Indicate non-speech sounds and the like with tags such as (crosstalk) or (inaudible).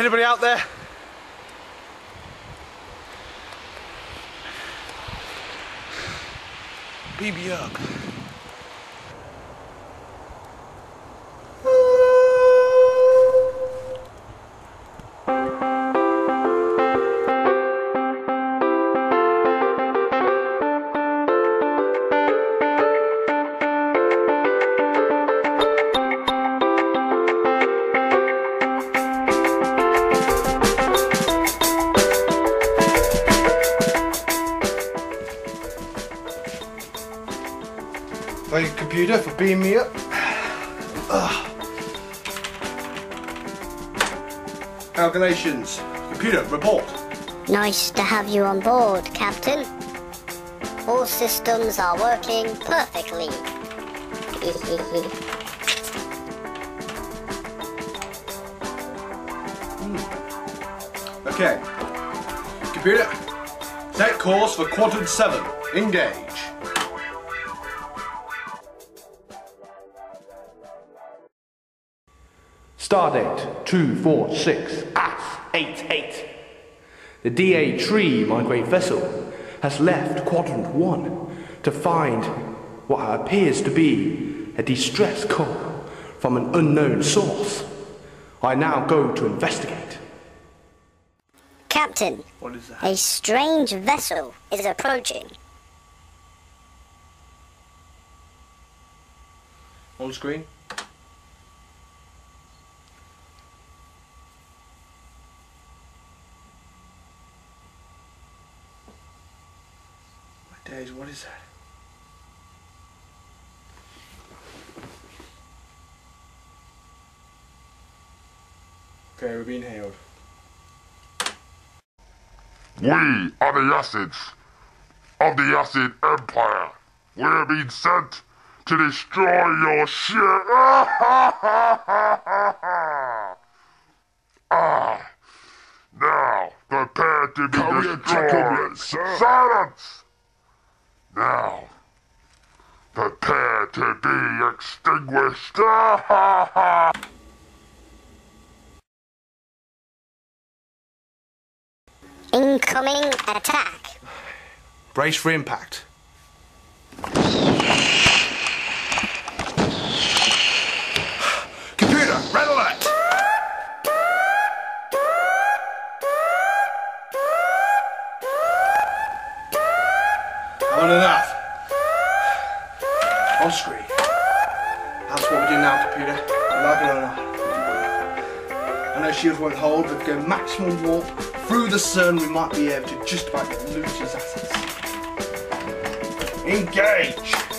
Anybody out there? Me up. Thank you, computer, for beaming me up. Ugh. Calculations. Computer, report. Nice to have you on board, Captain. All systems are working perfectly. Hmm. Okay. Computer, set course for quadrant 7. Engage. Stardate 246 at 88. The DA3 great vessel has left quadrant 1 to find what appears to be a distress call from an unknown source. I now go to investigate. Captain, What is that? a strange vessel is approaching. On screen? Days, what is that? Okay, we're being hailed. We are the acids of the acid empire. We have been sent to destroy your ship. (laughs) ah, now prepare to be destroyed. Silence. Now, prepare to be extinguished. (laughs) Incoming attack. Brace for impact. Not enough. On screen. That's what we do now, computer. Like it or not. I know shields won't hold, but go maximum warp through the sun, we might be able to just about get Lucy's assets. Engage!